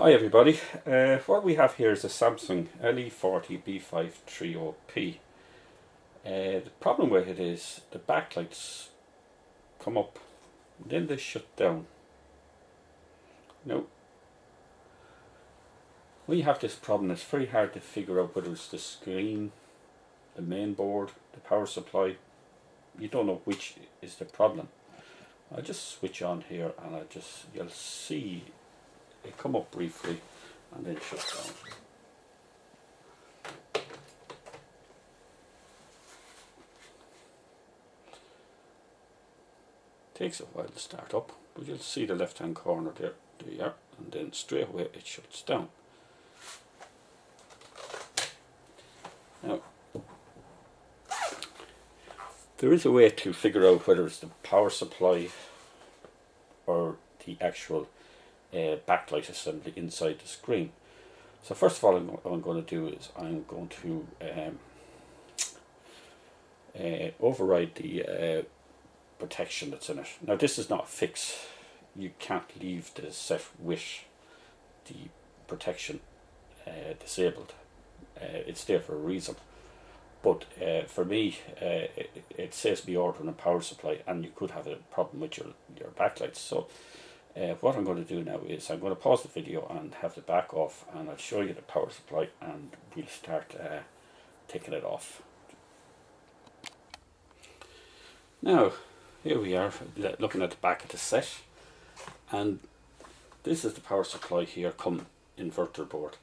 Hi everybody, uh, what we have here is a Samsung LE40 B530P. Uh, the problem with it is the backlights come up, then they shut down. Now, we have this problem, it's very hard to figure out whether it's the screen, the main board, the power supply, you don't know which is the problem. I'll just switch on here and I just, you'll see it come up briefly and then shut down. Takes a while to start up, but you'll see the left hand corner there, there you are, and then straight away it shuts down. Now, there is a way to figure out whether it's the power supply or the actual uh, backlight assembly inside the screen. So first of all, what I'm going to do is I'm going to um, uh, override the uh, protection that's in it. Now this is not a fix. You can't leave the set with the protection uh, disabled. Uh, it's there for a reason. But uh, for me, uh, it, it, says be ordering a power supply, and you could have a problem with your your backlights. So, uh, what I'm going to do now is I'm going to pause the video and have the back off, and I'll show you the power supply, and we'll start uh, taking it off. Now, here we are looking at the back of the set, and this is the power supply here. Come inverter board.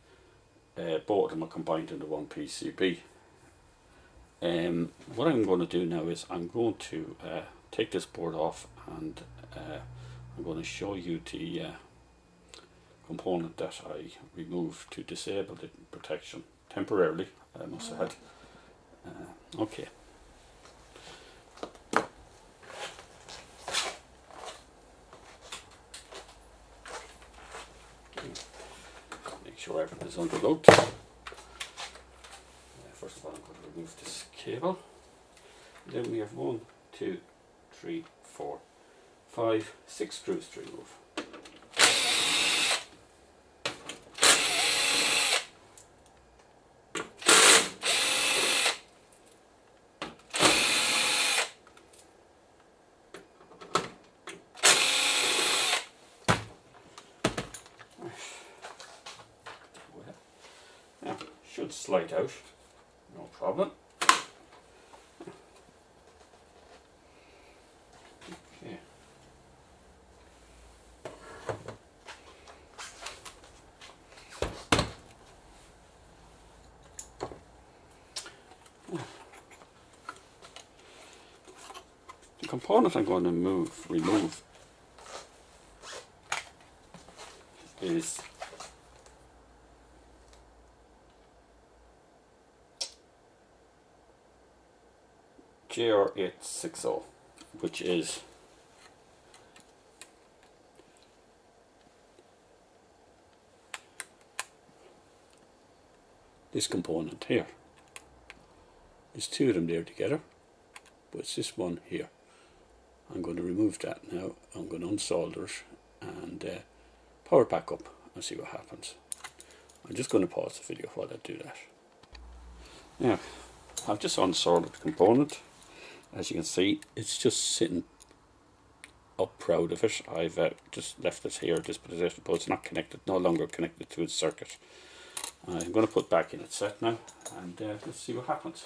Uh, both of them are combined into one PCB. Um, what I'm going to do now is I'm going to uh, take this board off and uh, I'm going to show you the uh, component that I removed to disable the protection temporarily I must have had uh, okay. Make sure everything is underlocked uh, first of all I'm going to remove this cable. Then we have one, two, three, four, five, six screws to remove. Now, should slide out, no problem. The component I'm going to move, remove is JR860 which is this component here. There's two of them there together, but it's this one here. I'm going to remove that now. I'm going to unsolder it and uh, power it back up and see what happens. I'm just going to pause the video while I do that. Now, I've just unsoldered the component. As you can see, it's just sitting up proud of it. I've uh, just left it here, just this position, but it's not connected, no longer connected to its circuit. I'm going to put back in its set now and uh, let's see what happens.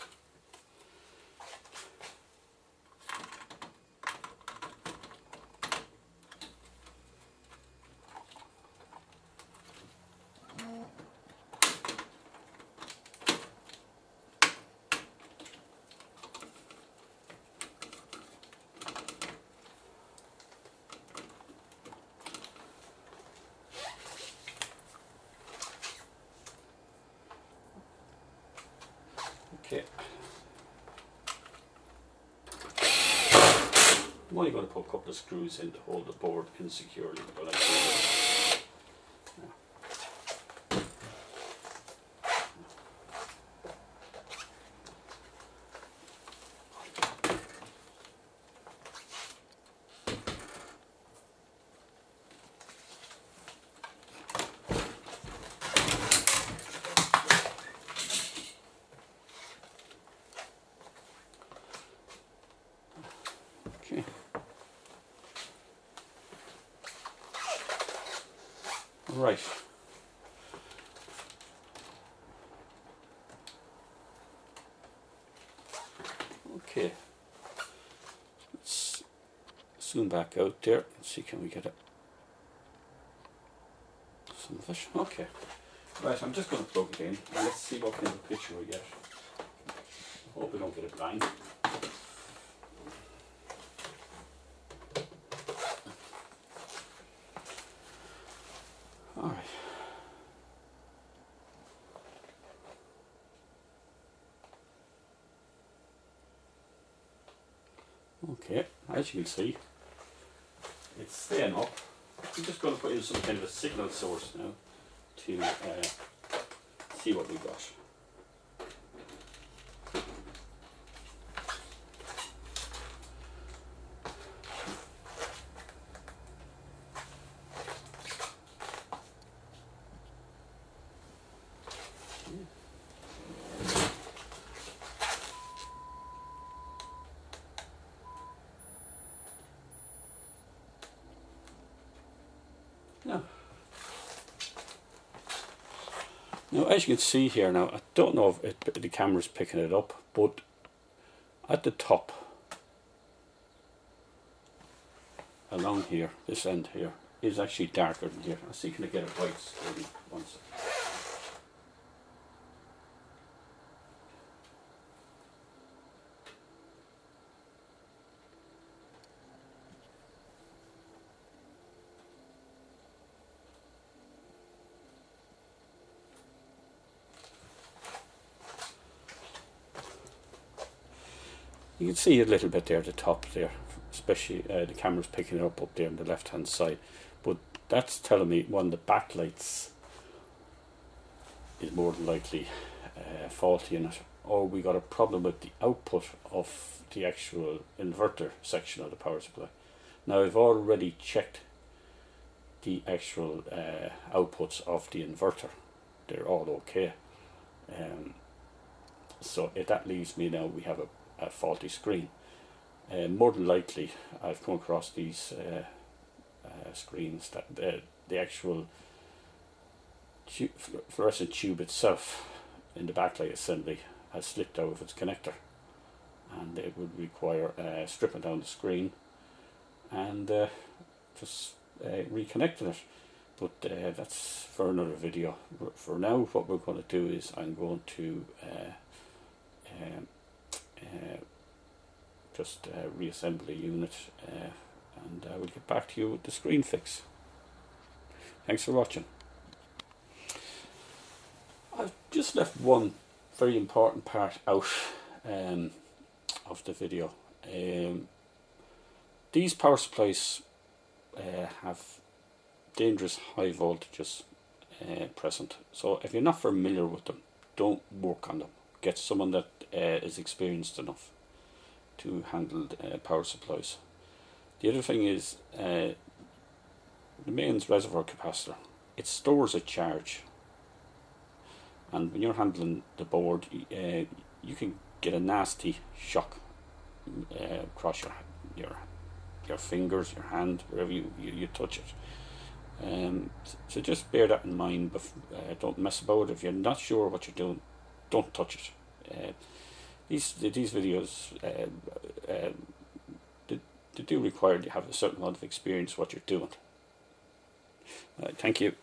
Okay. I'm only going to put a couple of screws in to hold the board in securely. But Right. Okay. Let's zoom back out there and see can we get it. Some fish. Okay. Right, I'm just going to plug it in and let's see what kind of picture we get. Hope we don't get it blind. Okay, as you can see, it's staying up. I'm just going to put in some kind of a signal source now to uh, see what we've got. Now, now as you can see here now, I don't know if it, the camera's picking it up, but at the top, along here, this end here, is actually darker than here. I see can I get a white screen once. You can see a little bit there at the top there, especially uh, the camera's picking it up up there on the left hand side. But that's telling me one of the backlights is more than likely uh, faulty in it, or we got a problem with the output of the actual inverter section of the power supply. Now I've already checked the actual uh, outputs of the inverter; they're all okay. Um, so if that leaves me now. We have a a faulty screen. Uh, more than likely, I've come across these uh, uh, screens that the, the actual tu fluorescent tube itself in the backlight assembly has slipped out of its connector. And it would require uh, stripping down the screen and uh, just uh, reconnecting it. But uh, that's for another video. For now what we're going to do is I'm going to uh, um, just uh, reassemble the unit uh, and I will get back to you with the screen fix. Thanks for watching. I've just left one very important part out um, of the video. Um, these power supplies uh, have dangerous high voltages uh, present. So if you're not familiar with them, don't work on them. Get someone that uh, is experienced enough to handle uh, power supplies. The other thing is uh, the mains reservoir capacitor. It stores a charge, and when you're handling the board, uh, you can get a nasty shock uh, across your your your fingers, your hand, wherever you, you, you touch it. Um, so just bear that in mind. But uh, don't mess about. If you're not sure what you're doing, don't touch it. Uh, these these videos uh, they, they do require you have a certain amount of experience what you're doing. thank you.